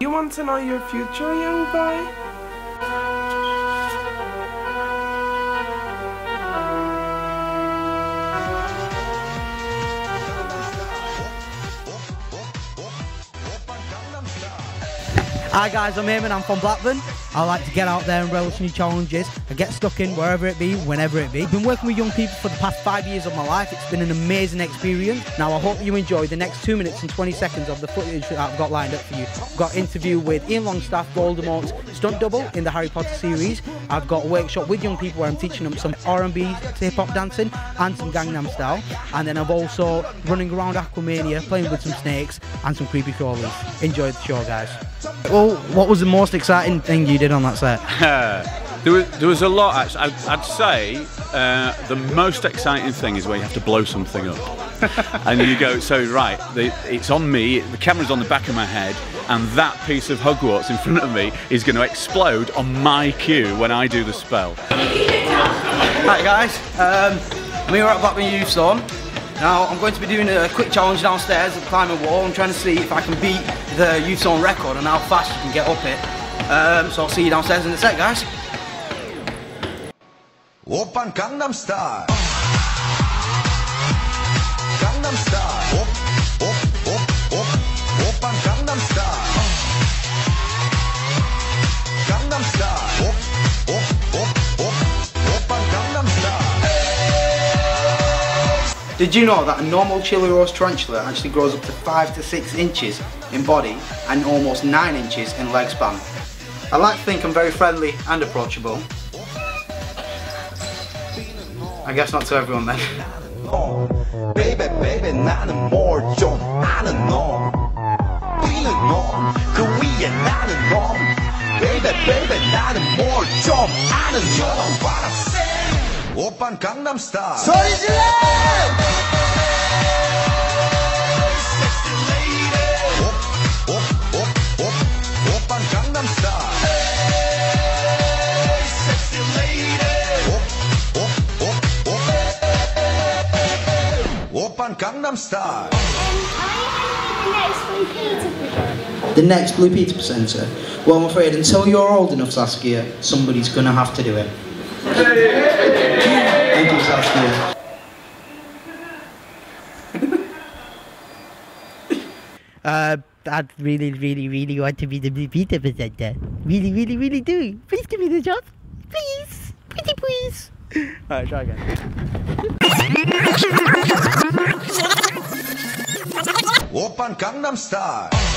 You want to know your future, young boy? Hi guys, I'm Aeman, I'm from Blackburn. I like to get out there and relish new challenges. I get stuck in wherever it be, whenever it be. I've been working with young people for the past five years of my life. It's been an amazing experience. Now I hope you enjoy the next two minutes and 20 seconds of the footage that I've got lined up for you. I've got interview with Ian Longstaff, Voldemort's stunt double in the Harry Potter series. I've got a workshop with young people where I'm teaching them some R&B hip hop dancing and some Gangnam style. And then I've also running around Aquamania, playing with some snakes and some creepy crawlers. Enjoy the show, guys. Well, what was the most exciting thing you did on that set? there, was, there was a lot actually. I'd, I'd say uh, the most exciting thing is where you have to blow something up. and you go, so right, the, it's on me, the camera's on the back of my head, and that piece of Hogwarts in front of me is going to explode on my cue when I do the spell. Right, guys, um, I'm here at Blackburn Youth Zone. Now, I'm going to be doing a quick challenge downstairs of climbing wall. I'm trying to see if I can beat the Youth Zone record and how fast you can get up it. Um, so I'll see you downstairs in a sec, guys. Open Gangnam Style. Did you know that a normal Chile rose tarantula actually grows up to 5 to 6 inches in body and almost 9 inches in leg span? I like to think I'm very friendly and approachable. I guess not to everyone then. baby, baby, 나는 뭘좀 아는 놈 뛰는 놈그 위에 나는 놈 Baby, baby, 나는 뭘좀 아는 놈 오빤 강남스타일 소리 질러! Gangnam Style. The next Blue Peter presenter? Well, I'm afraid until you're old enough, Saskia, somebody's going to have to do it. Thank you, Saskia. Uh, I'd really, really, really want to be the Blue Peter presenter. Really, really, really do. Please give me the job. Please. Pretty please. Alright, try again. on Gangnam Style.